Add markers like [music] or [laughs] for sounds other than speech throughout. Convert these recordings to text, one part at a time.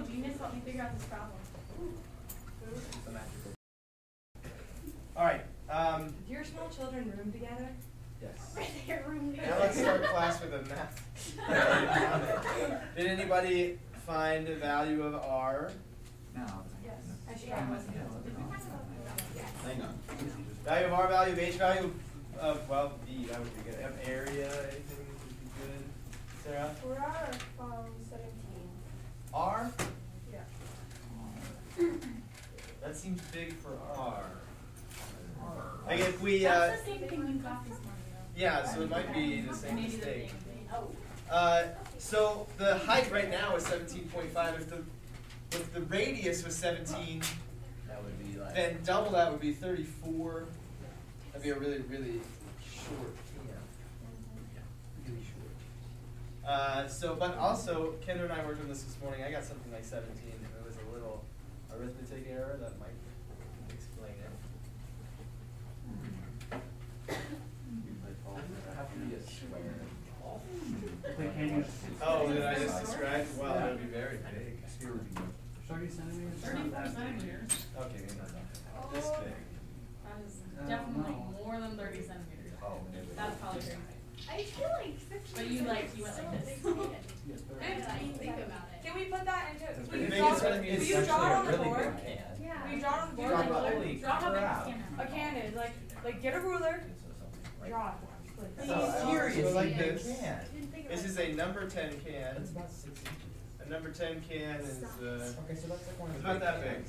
Oh, genius, help me figure out this problem. All right. Um, Do your small children room together? yes. [laughs] Their room Now let's start class with a math. Did anybody find the value of r? No. Yes. I should Yeah. have one. Hang on. Value of r, value of h, value of, of well, b, that would be good. Of area, anything would be good. Sarah? We're at um, seventeen. R? Yeah. That seems big for r. Like if we, uh, That's the same thing we got this morning, yeah, so it might be the same mistake. Oh. Uh, so the height right now is seventeen point five. If the if the radius was seventeen, That would be like. then double that would be thirty-four. That'd be a really really short. Really short. Uh, so, but also, Kendra and I worked on this this morning. I got something like seventeen, and it was a little arithmetic error that might explain it. Have to be a square. Wait, can you? Oh, did I just describe? Wow, that would be very big. Thirty centimeters? Not Thirty-four that centimeters. Okay, maybe not this big. That is definitely more than thirty centimeters. Oh, maybe. That's probably crazy. I feel like fifty. But you like, you went like this. [laughs] If I think about it. Can we put that into? Since Will we you draw, it's gonna be will you draw it on the really board? big. Yeah. Will you draw it on the board? Draw like, the- like, holy Draw crap. can a cannon, like like get a ruler, draw it. please. So seriously, so like you this. can. This is a number ten can. That's about six inches. A number ten can is uh, Okay, so that's like one of the about big that big.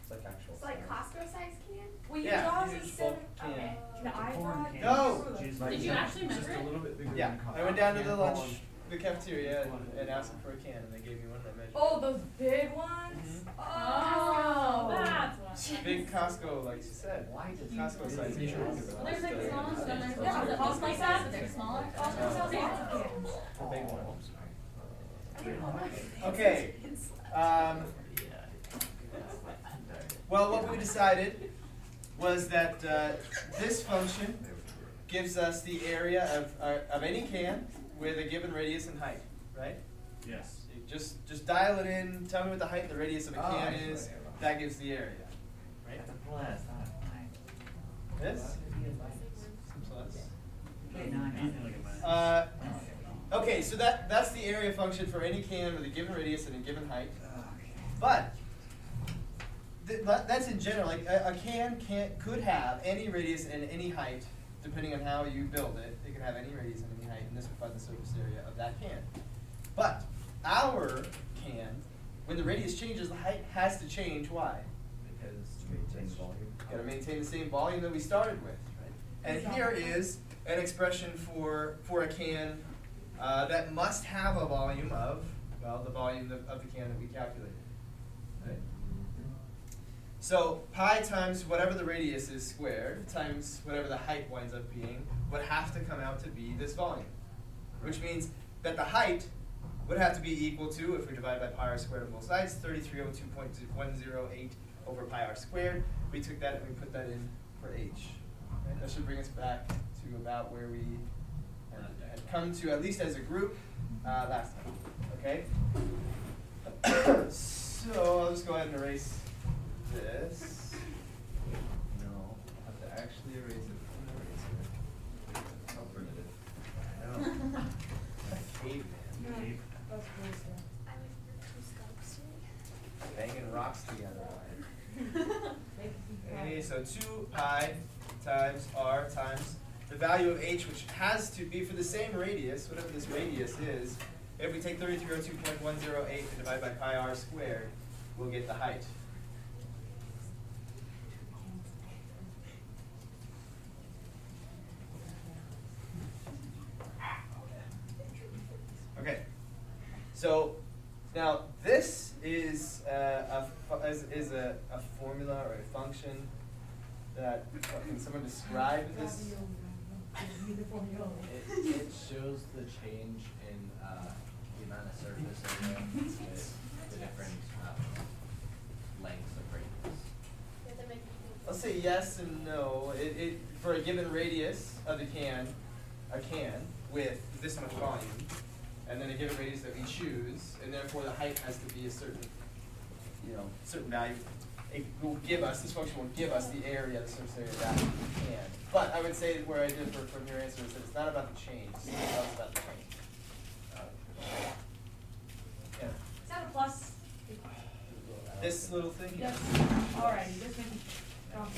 It's like actual. It's like size. Costco size can. Will you Yeah, draw you us a seven? can. Okay. Can It's a I corn draw? can. No! Did you actually measure it? little bit bigger Yeah, I went down to the go lunch, on. the cafeteria, and, and asked them for a can, and they gave me one that measured. Oh, those big ones. Mhm. Oh, that's what. Big Costco, like she said. Why did Costco size. Well, there's like small ones, and there's the Yeah, ones that like that, but they're smaller. Costco sells lots of cans. The big one. Oh, [laughs] Okay. Um, [laughs] well, what we decided was that uh, this function gives us the area of, uh, of any can with a given radius and height, right? Yes. You just just dial it in. Tell me what the height and the radius of a Oh, can I is. That gives the area, right? Plus, This. Plus. Okay, nine, nothing like a man. Uh, okay, so that that's the area function for any can with a given radius and a given height. But th- that- that's in general. Like a, a can can could have any radius and any height, depending on how you build it. It could have any radius and any height, and this would find the surface area of that can. But our can, when the radius changes, the height has to change. Why? Because to maintain volume. Got to maintain the same volume that we started with, right? And here is an expression for for a can uh, that must have a volume of well the volume of, of the can that we calculated. So pi times whatever the radius is squared times whatever the height winds up being would have to come out to be this volume, which means that the height would have to be equal to, if we divide by pi r squared on both sides, 3302.108 over pi r squared. We took that and we put that in for h. Right? That should bring us back to about where we had come to, at least as a group, uh, last time. Okay? [coughs] so I'll just go ahead and erase this. No, I'll have to actually erase it from the eraser. How primitive. [laughs] I know. Caveman. Keep. That's crazy. I like your two scopes. Banging rocks together. [laughs] Okay, so 2 pi times r times the value of h, which has to be for the same radius, whatever this radius is. If we take 3302.108 and divide by pi r squared, we'll get the height. Okay, so now this is uh, a fu- is, is a, a formula or a function that uh, can someone describe this? It, it shows the change in uh, the amount of surface area with the different um, lengths of radius. Let's say yes and no. It, it for a given radius of the can, a can with this much volume, and then a given radius that we choose, and therefore the height has to be a certain, you know, certain value. It will give us, this function will give us the area, the surface area of that we can. But I would say where I differ from your answer is that it's not about the change, it's about the change. Uh, Yeah, Is that a plus? this little thing. Yes, making, um,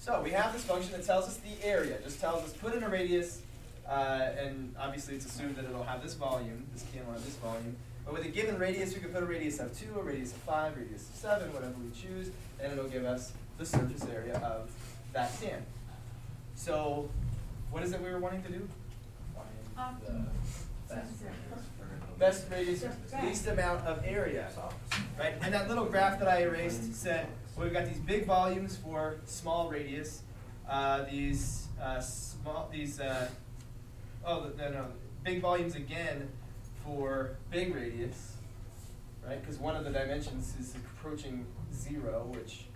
So we have this function that tells us the area, just tells us put in a radius, uh, and obviously it's assumed that it'll have this volume, this can will have this volume. But with a given radius, we can put a radius of two, a radius of five, radius of seven, whatever we choose, and it'll give us the surface area of that can. So, what is it we were wanting to do? Um, Find the best radius for the- Best radius, least amount of area. Right, and that little graph that I erased said, well, we've got these big volumes for small radius, uh, these, uh, small, these, uh, oh, no, no, big volumes again for big radius, right? Because one of the dimensions is approaching zero, which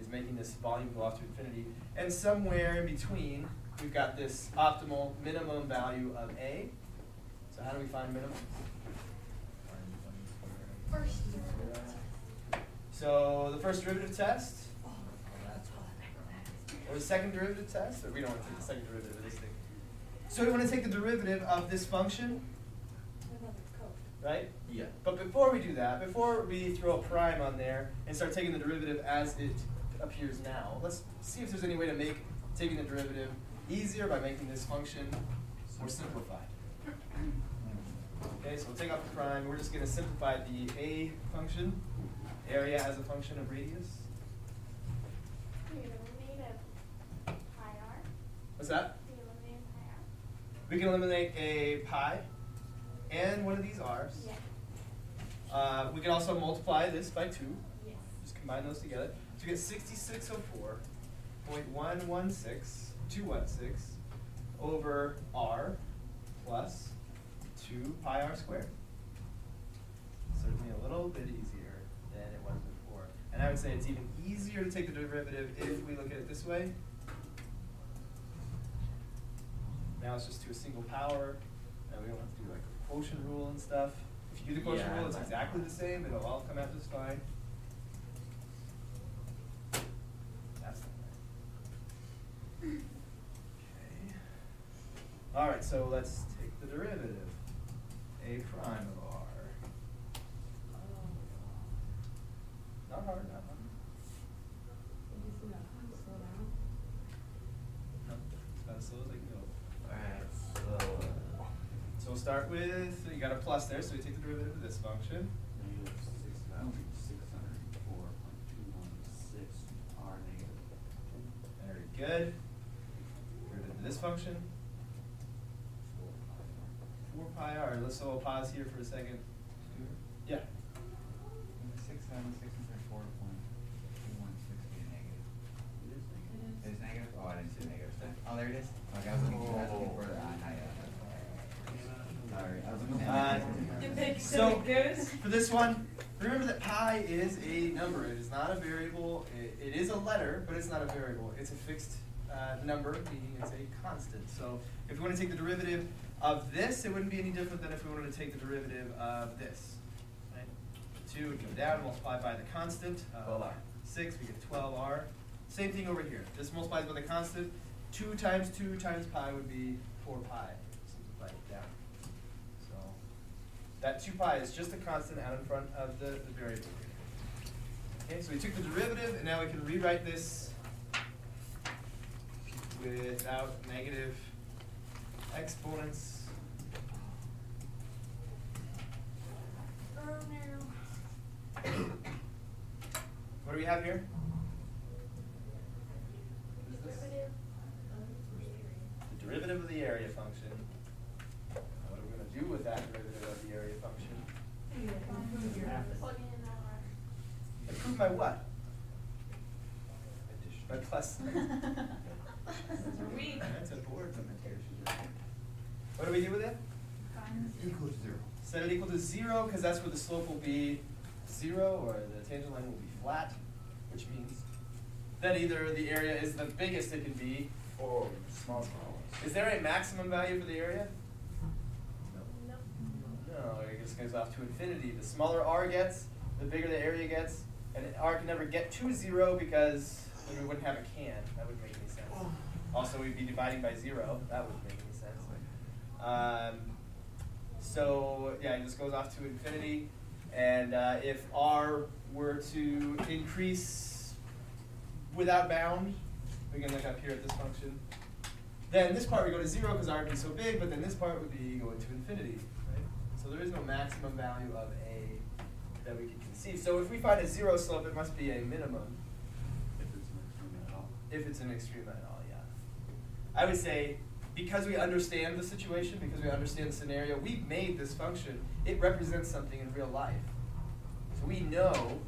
is making this volume go off to infinity. And somewhere in between, we've got this optimal minimum value of A. So how do we find minimum? First. So the first derivative test, or the second derivative test, or we don't want to take the second derivative of this thing. So we want to take the derivative of this function, right? Yeah. But before we do that, before we throw a prime on there and start taking the derivative as it appears now, let's see if there's any way to make taking the derivative easier by making this function more simplified. Okay, so we'll take off the prime, we're just gonna simplify the A function, area as a function of radius. We eliminate a pi r. What's that? We eliminate pi. We can eliminate a pi and one of these r's. Yeah. Uh, we can also multiply this by two. Yes. Just combine those together. So we get sixty-six oh four point one one six two one six over r plus two pi r squared. Certainly a little bit easier than it was before. And I would say it's even easier to take the derivative if we look at it this way. Now it's just to a single power, and we don't have to do like quotient rule and stuff. If you do the quotient Yeah, rule, it's exactly the same, it'll all come out just fine. That's the way. Okay. Alright, so let's take the derivative. A prime of r. Not hard, not hard. No, it's about as slow as I can go. Alright, so, So we'll start with, you got a plus there, so we take the derivative of this function. Negative six thousand six hundred four point two one six R negative. Very good. Derivative of this function. Four pi r, let's, so we'll pause here for a second. Yeah, Six seven six hundred four point two one six be negative. It is negative. It is negative? Oh, I didn't see the negative. Oh, there it is. Okay, I was looking, I was looking for the, ah, yeah. Sorry, I was looking Uh, at. The big So, silly goose. for this one, remember that pi is a number, it is not a variable, it, it is a letter, but it's not a variable, it's a fixed, uh, number, meaning it's a constant. So, if we wanna take the derivative of this, it wouldn't be any different than if we wanted to take the derivative of this, right? Two would come down, multiply by the constant, uh, six, we get twelve R. Same thing over here, this multiplies by the constant, two times two times pi would be four pi, simplify it down. So, that two pi is just a constant out in front of the, the variable. Okay, so we took the derivative, and now we can rewrite this without negative exponents. Oh no. What do we have here? What is this? Derivative The derivative of the area function. Now, What are we gonna do with that derivative of the area function? Plug in that r. Improve my what? My plus. Weak. That's a board limitation. What do we do with it? Equal to zero. Set it equal to zero, because that's where the slope will be zero, or the tangent line will be flat, which means that either the area is the biggest it can be, or small, small. Is there a maximum value for the area? No. No, it just goes off to infinity. The smaller r gets, the bigger the area gets, and r can never get to zero because then we wouldn't have a can. That wouldn't make any sense. Also, we'd be dividing by zero. That wouldn't make any sense. Um, so yeah, it just goes off to infinity. And uh, if r were to increase without bound, we can look up here at this function. Then this part would go to zero because r would be so big, but then this part would be going to infinity. Right? So there is no maximum value of a that we can conceive. So if we find a zero slope, it must be a minimum If it's an extreme at all. if it's an extreme at all, yeah. I would say because we understand the situation, because we understand the scenario, we've made this function. It represents something in real life. So we know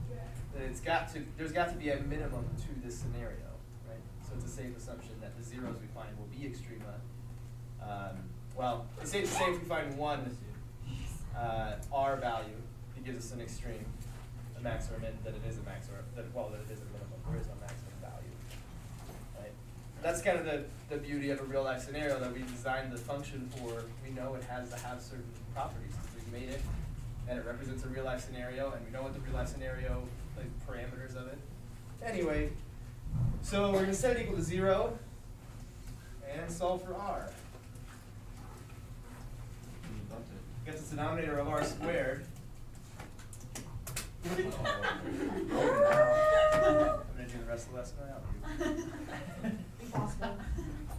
that it's got to there's got to be a minimum to this scenario, right? So it's a safe assumption that the zeros we find will be extrema. Um, well, it's safe to say if we find one uh, r value, it gives us an extreme, a maximum, that it is a maximum, that well, that it is a minimum. There is no maximum? That's kind of the, the beauty of a real life scenario that we designed the function for. We know it has to have certain properties. Because we've made it, and it represents a real life scenario, and we know what the real life scenario, like parameters of it. Anyway, so we're gonna set it equal to zero, and solve for r. Get the denominator of r squared. [laughs] I'm gonna do the rest of the lesson without [laughs] you. Impossible.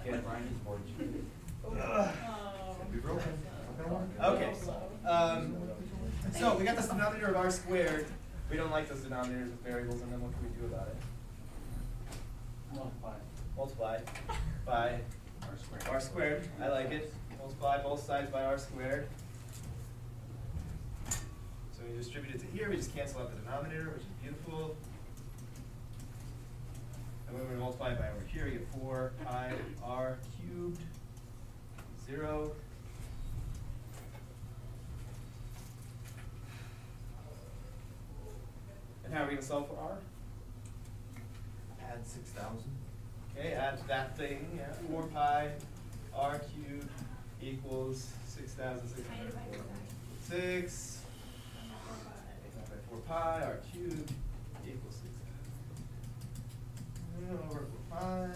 Get Ryan's board. Ugh. Be broken. Not gonna work. Okay, um, so we got this denominator of r squared. We don't like those denominators with variables, and then what can we do about it? Multiply. Multiply by R squared. r squared. I like it. Multiply both sides by r squared. So we distribute it to here. We just cancel out the denominator, which is beautiful. And when we multiply by over here, we get four pi r cubed zero. And how are we gonna solve for r? Add six thousand. Okay, add that thing, yeah, four pi r cubed equals six thousand six hundred four. Six, by four pi r cubed equals six thousand. Over four pi,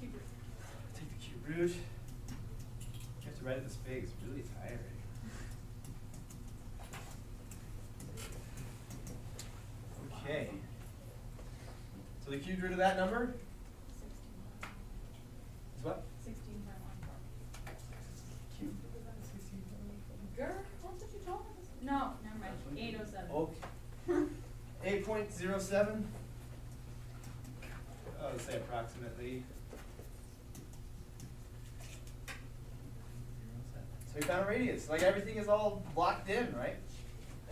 take the cube root. You have to write it this big, it's really tiring. Okay. So the cube root of that number is what? Sixteen point one four. Cube. Girl, that's what you told us. No, never mind, eight oh seven. Okay. Eight point zero seven. Say approximately. So we found a radius. Like everything is all locked in, right?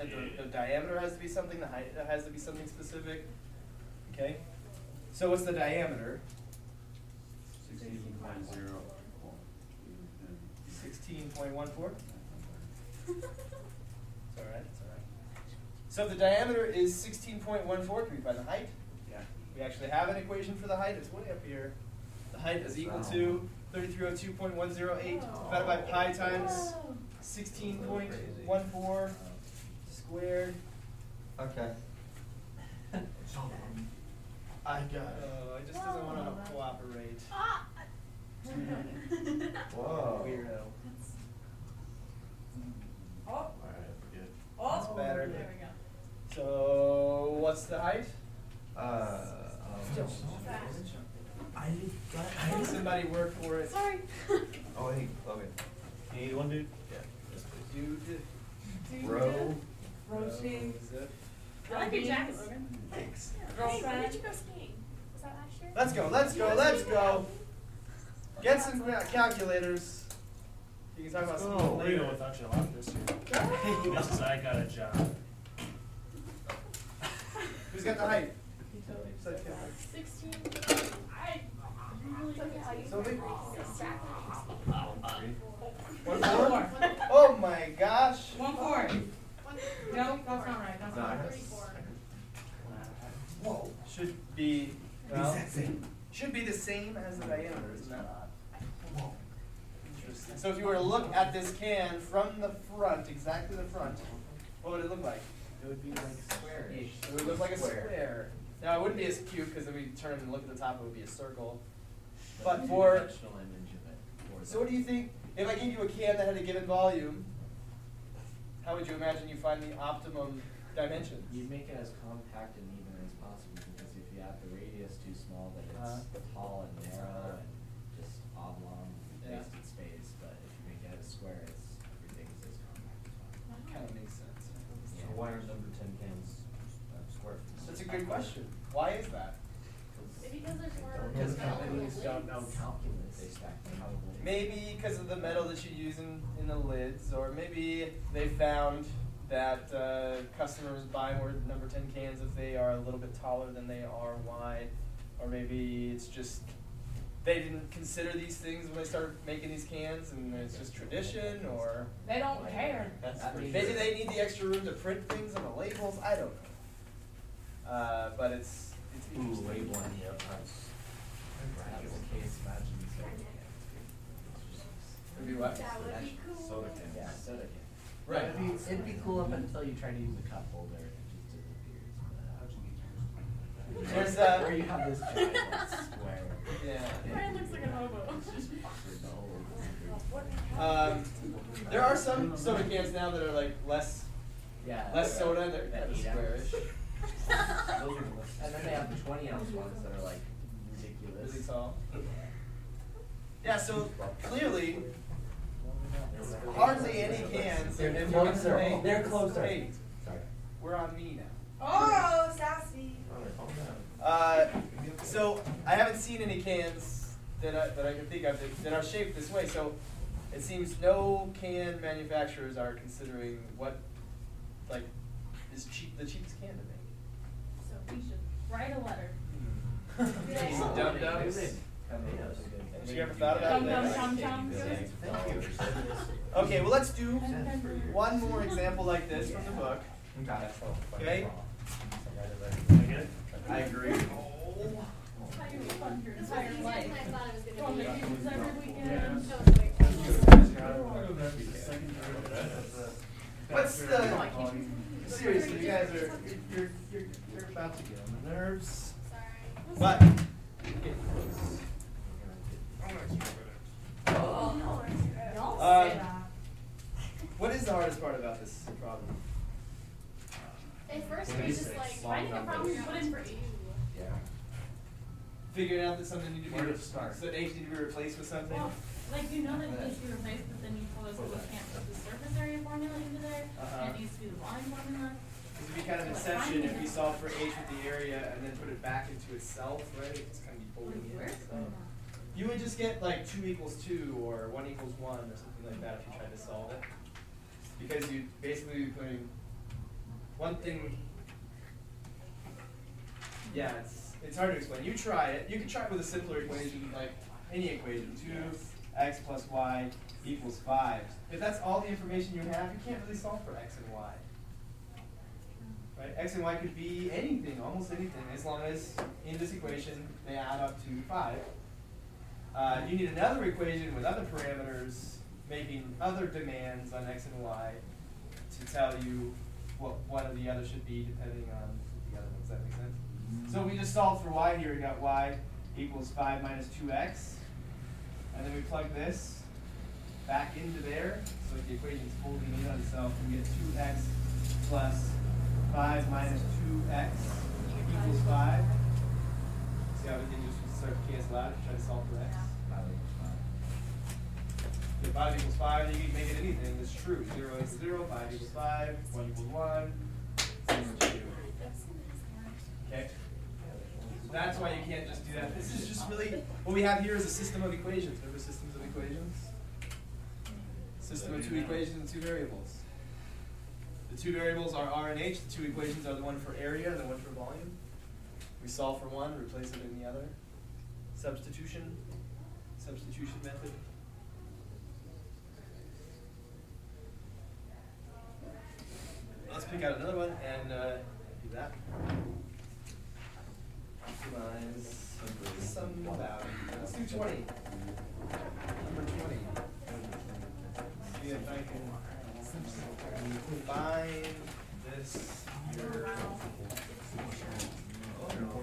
And the, the diameter has to be something. The height has to be something specific. Okay. So what's the diameter? Sixteen point zero. Sixteen point one four. It's all right. It's all right. So if the diameter is sixteen point one four. Can we find the height? Yeah. We actually have an equation for the height, it's way up here. The height is equal to thirty-three oh two point one zero eight divided by pi times sixteen point one four squared. Okay. [laughs] I got it. Oh, it just doesn't wanna cooperate. [laughs] Whoa. Weirdo. Oh, Alright, we're good. That's oh. better. There we go. So, what's the height? Uh, I Can Somebody work for it. Sorry. oh, hey, Logan. You need one, dude? Yeah. Dude. Bro. Roasting. Zip. I like your jacket, Logan. Thanks. Hey, when Girlfriend. did you go skiing? Was that last year? Let's go, let's go, let's go. Get some calculators. You can talk about some Oh, later. Leo without your luck this year. This is I got a job. Who's got the height? You totally Said Kim. Sixteen. I really don't get how you. Sophie? Exactly. One Four. four? Oh my gosh. One four. One- No, that's not right, that's not right. Thirty-four. Whoa. Should be, well, should be the same as the diameter, isn't that odd? interesting. So if you were to look at this can from the front, exactly the front, what would it look like? It would be like squarish. It would look like a square. Now it wouldn't be as cute because if we turn and look at the top, it would be a circle. But for- Dimensional image of it. for So what do you think? If I gave you a can that had a given volume, how would you imagine you find the optimum dimensions? You'd make it as compact and even as possible, because if you have the radius too small, then it's uh-huh. tall and narrow and just oblong, Yeah. wasted space, but if you make it as square, it's, everything's as compact as possible. Kind of makes sense. So why are number ten cans uh. That's a good question. Why is that? Maybe because there's more. Because companies don't know calculus, they stack probably. Maybe because of the metal that you use in, in the lids, or maybe they found that uh, customers buy more number 10 cans if they are a little bit taller than they are wide, or maybe it's just they didn't consider these things when they started making these cans, and it's just tradition, or They don't care. that's That means- maybe they need the extra room to print things on the labels. I don't know, uh, but it's it's Ooh, interesting. labeling, yeah, that's. If the case, imagine soda. It'd be what? That would be cool. Soda can, yeah, soda can. Right. It'd be, it'd be cool up until you try to use a cup holder and it just disappears. but- There's, uh, Where you have this giant square. Yeah. Brian looks like a hobo. It's just awkward the whole. Um, there are some soda cans now that are like less Yeah. less soda. They're That kind of squarish. Those are the most- And then they have the twenty ounce ones that are like ridiculous. Really tall. Yeah. So clearly, hardly any cans. They're if closer. They're closer. Hey, Sorry. we're on me now. Oh, sassy. Uh, so I haven't seen any cans that I, that I can think of that, that are shaped this way. So it seems no can manufacturers are considering what like is cheap the cheapest can to make. So we should write a letter. These Oh, dum Maybe dums. they- maybe that's a good- Have you ever thought about Dum that? dum chum chum. Thank you. Okay, well let's do one more example like this from the book. Okay. I agree. Oh. It's how you fund your This was entire easier life. than I thought it was Well, gonna be. maybe it's every weekend. So it's like- What's the seriously? You guys are you're you're you're about to get on the nerves. Sorry. But get close. Oh, Don't say that. What is the hardest part about this problem? At first, What it was just like, finding a problem numbers. put in for you. Yeah. Figuring out that something needs to be Where to re- start? so that H need to be replaced with something. Well, like you know that it needs to be replaced, but then you told us that we can't put the surface area formula into there, Uh-huh. and it needs to be the volume formula. This would be kind of inception if we solve for H with the area and then put it back into itself, right? It's kind of be folding in. So. You would just get like two equals two or one equals one or something like that if you tried to solve it. Because you'd basically be putting one thing. Yeah, it's it's hard to explain. You try it. You could try it with a simpler equation, like any equation, two x plus y equals five. If that's all the information you have, you can't really solve for x and y. Right? X and y could be anything, almost anything, as long as in this equation they add up to five. Uh, you need another equation with other parameters making other demands on x and y to tell you what one or the other should be depending on the other one. Does that make sense? So we just solved for y here. We got y equals 5 minus 2x. And then we plug this back into there. So the equation's folding in on itself. And we get 2x plus 5 minus 2x equals 5. See how everything just starts to cancel out you try to solve for x? If 5 equals 5, then you can make it anything that's true. 0 equals 0, 5 equals 5, 1 equals 1, 0 equals 2. Okay? That's why you can't just do that. This is just really, what we have here is a system of equations. Remember systems of equations? System of two equations and two variables. The two variables are R and H. The two equations are the one for area and the one for volume. We solve for one, replace it in the other. Substitution, substitution method. Let's pick out another one and uh, do that. Optimize some value. Let's do 20. Number 20. see if I can combine this here. Oh,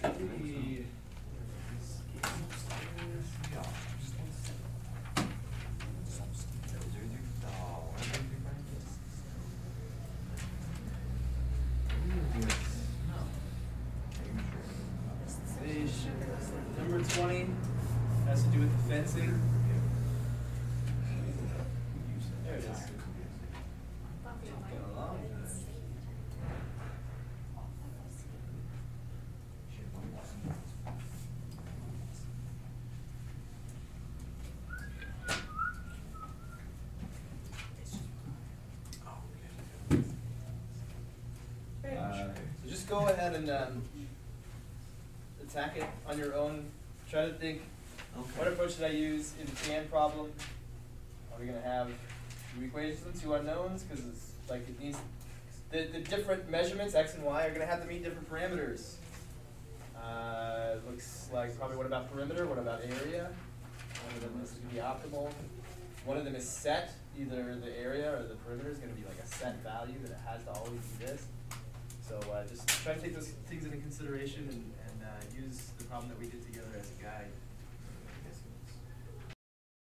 Three. Station number twenty has to do with the fencing. There it is. Going along. Uh, So just go ahead and, um, attack it on your own, try to think, what approach should I use in the can problem? Are we gonna have two equations and two unknowns, cause it's like it needs, the, the different measurements, x and y, are gonna have to meet different parameters. Uh, looks like probably what about perimeter, what about area? One of them is gonna be optimal, one of them is set, either the area or the perimeter is gonna be like a set value that it has to always be this. So uh, just try to take those things into consideration and, and uh, use the problem that we did together as a guide.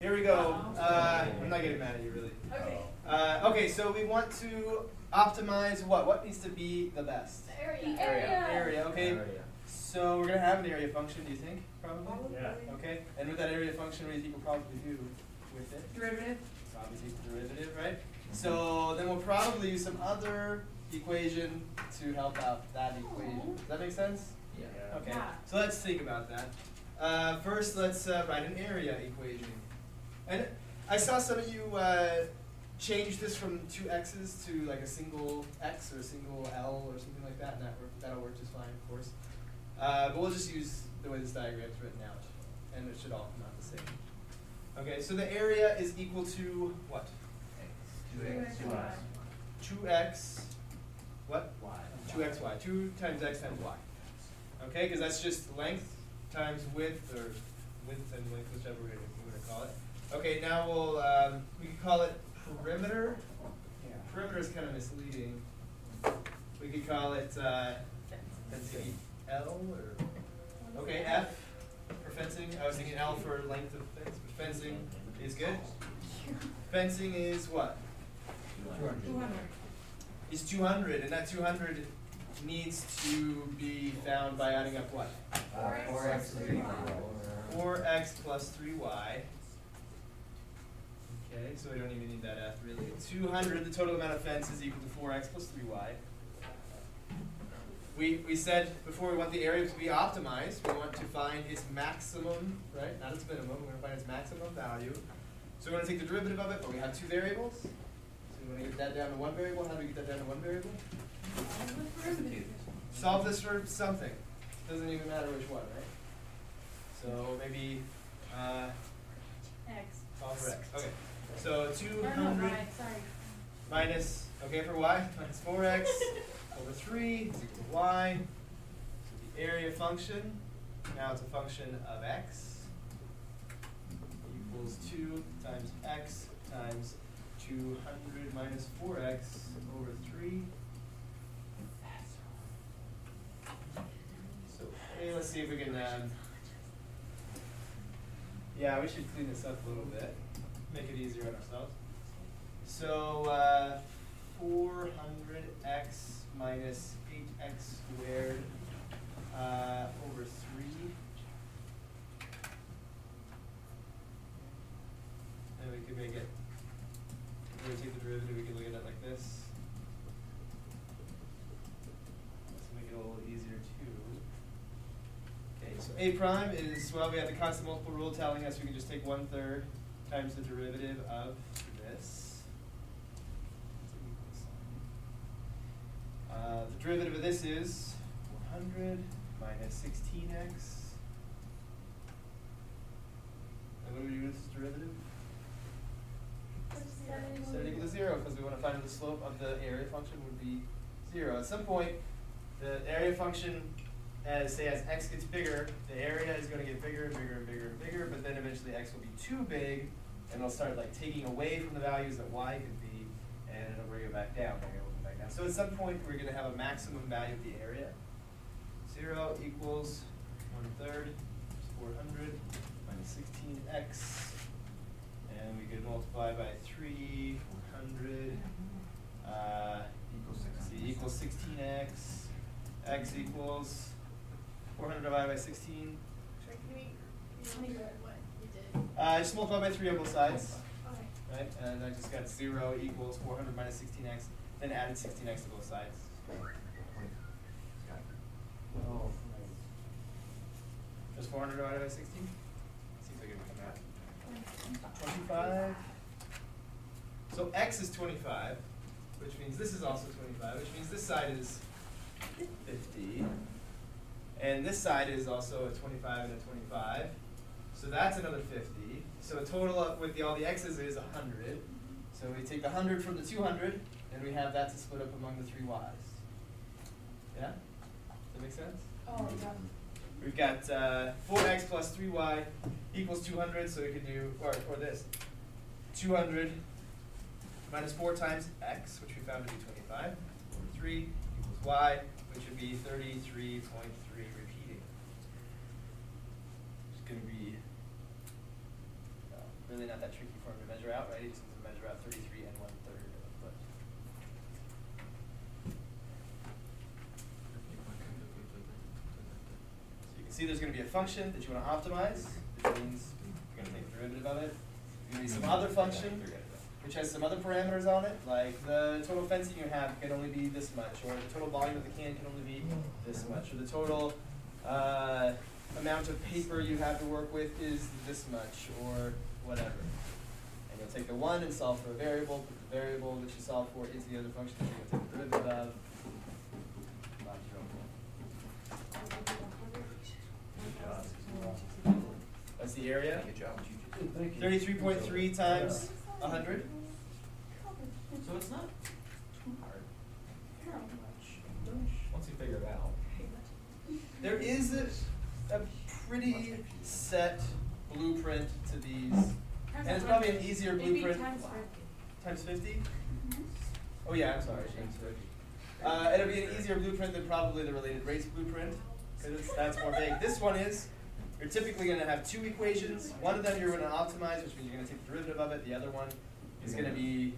Here we go. Uh, I'm not getting mad at you, really. Okay. Uh, okay, so we want to optimize what? What needs to be the best? The area. The area. Area, okay. Area. So we're gonna have an area function, do you think? Probably. Yeah. Okay. And with that area function, what do you think we'll probably do with it? Derivative. Probably take the derivative, right? So then we'll probably use some other equation to help out that equation. Does that make sense? Yeah. Okay, Yeah. so let's think about that. Uh, first, let's uh, write an area equation. And I saw some of you uh, change this from two x's to like a single x or a single L or something like that, and that work, that'll work just fine, of course. Uh, but we'll just use the way this diagram is written out, and it should all come out the same. Okay, so the area is equal to what? Two X. Two eyes. Two x, what? Y. Two x y, two times x times y. Okay, because that's just length times width, or width and length, whichever we're gonna, call it. Okay, now we'll, um, we could call it perimeter. Perimeter is kind of misleading. We could call it, uh, fencing L, or, okay, F for fencing. I was thinking L for length of fence, but fencing is good. [laughs] Fencing is what? Two hundred. Is 200, and that 200 needs to be found by adding up what? Uh, four X three Y. 4x plus 3y. Okay, so we don't even need that f really. 200, the total amount of fence is equal to 4x plus 3y. We, we said before we want the area to be optimized, we want to find its maximum, right? Not its minimum, we're gonna find its maximum value. So we're gonna take the derivative of it, but we have two variables. So we wanna get that down to one variable, how do we get that down to one variable? Solve this for something. Doesn't even matter which one, right? So maybe, uh, X. solve for x. Okay. So two Or no, hundred Y, sorry. minus, okay, for y, minus four x [laughs] over three is equal to y. So the area function, now it's a function of x, 200 minus 4x over 3. So hey, let's see if we can, add. yeah, we should clean this up a little bit, make it easier on ourselves. So uh, 400x minus 8x squared uh, over 3. And we can make it we take the derivative, we could look at it like this. Let's make it a little easier too. Okay, so a prime is, well, we have the constant multiple rule telling us we can just take one third times the derivative of this. Uh, the derivative of this is one hundred minus sixteen x. And what do we do with this derivative? Set it equal to zero because we want to find the slope of the area function would be zero. At some point, the area function, as say as x gets bigger, the area is going to get bigger and bigger and bigger and bigger, but then eventually x will be too big, and it'll start like taking away from the values that y could be, and it'll bring it back down. It back down. So at some point, we're going to have a maximum value of the area. Zero equals one third, 400 minus 16x and we could multiply by 3, 100, uh, equals 16x, x equals 400 divided by 16. Sure, can you what you did? Uh, just multiply by 3 on both sides. Right, and I just got 0 equals 400 minus 16x, then added 16x to both sides. Just 400 divided by 16? 25. So x is 25, which means this is also 25, which means this side is 50. And this side is also a 25 and a 25. So that's another 50. So a total up with the, all the x's is 100. So we take the 100 from the 200, and we have that to split up among the three y's. Yeah? Does that make sense? Oh, yeah. We've got uh, 4x plus 3y equals 200, so we could do, or, or this. 200 minus 4 times x, which we found to be 25, over 3 equals y, which would be 33.3 repeating. It's going to be uh, really not that tricky for him to measure out, right? He just needs to measure out 33 and 1 third of a foot. So you can see there's going to be a function that you want to optimize, which means you're going to take the derivative of it. There's going to be some other function which has some other parameters on it, like the total fencing you have can only be this much, or the total volume of the can can only be this much, or the total uh, amount of paper you have to work with is this much, or whatever. And you'll take the one and solve for a variable, put the variable that you solve for into the other function that you're to take the derivative of. Blah, zero. That's the area. Good job. Thank you. Thirty-three point three times hundred. So it's not too hard, once you figure it out. There is a, a pretty set blueprint to these, and it's probably an easier blueprint. times fifty. Times fifty? Oh yeah, I'm sorry, times fifty. Uh, it'll be an easier blueprint than probably the related rates blueprint, because that's more vague. This one is, you're typically gonna have two equations. One of them you're gonna optimize, which means you're gonna take the derivative of it. The other one is gonna be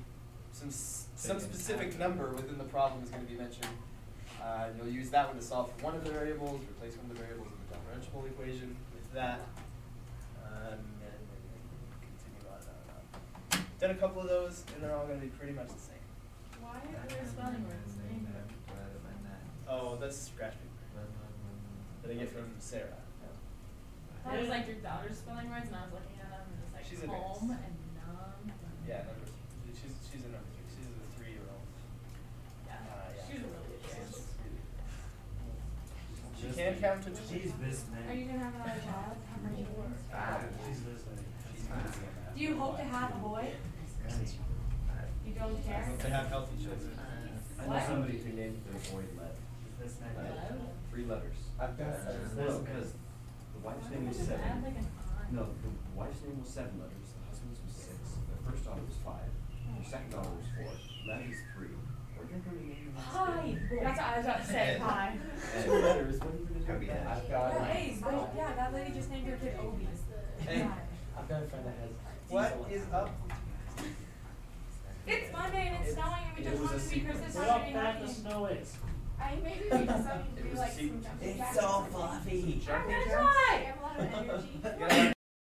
some, some specific number within the problem is gonna be mentioned. Uh, and you'll use that one to solve for one of the variables, replace one of the variables in the differentiable equation with that. Um, and then continue on and on. Done a couple of those, and they're all gonna be pretty much the same. Why are there spelling words? Oh, that's scratch paper that I get from Sarah. That was like your daughter's spelling words, and I was looking at them, and it's like She's a home and num. Yeah, number, she's, she's a number three, she's a three-year-old. Yeah, Uh, yeah. she's really good. She's really- She can count to two. She's listening. Are you gonna have another child? How many more? Ah, she's listening. She's listening. Do you hope to have a boy? You don't care? To have healthy children. I know somebody who named their boy Lev. She's listening. Hello? Three letters. I've got, No, because the wife's name was Does it add like seven. No, the wife's name was seven letters, the husband's was six, the first daughter was five, the second daughter was four, Lev is three. What are you gonna name your next Hi. That's what I was about to say. Hi. Two letters, what are you gonna do Could with be that? that. I've got, Yeah, hey, but yeah, that lady just named her kid Obi. Hey. I've got a friend that has. What diesel is on up? It's Monday and it's snowing and we It just want to be. Christmas What Saturday up, that the snow is? I maybe we just It do like some jumping It's jacks so fluffy. I'm gonna try. I have a lot of energy.